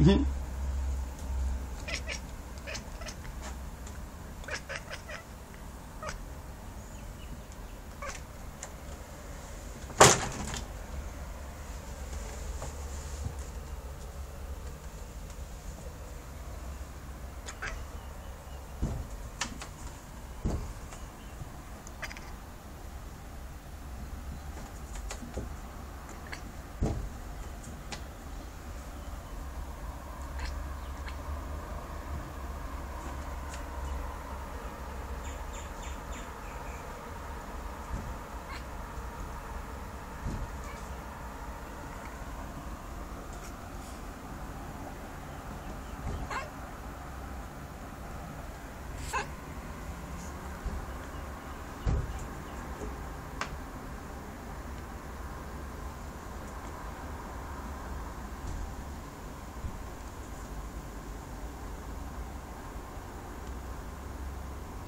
Mm-hmm.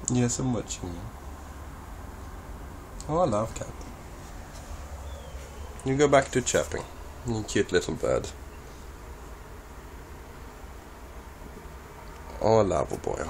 Yes, I'm watching you. Oh, I love cat. You go back to chirping. You cute little bird. Oh, I love a boy.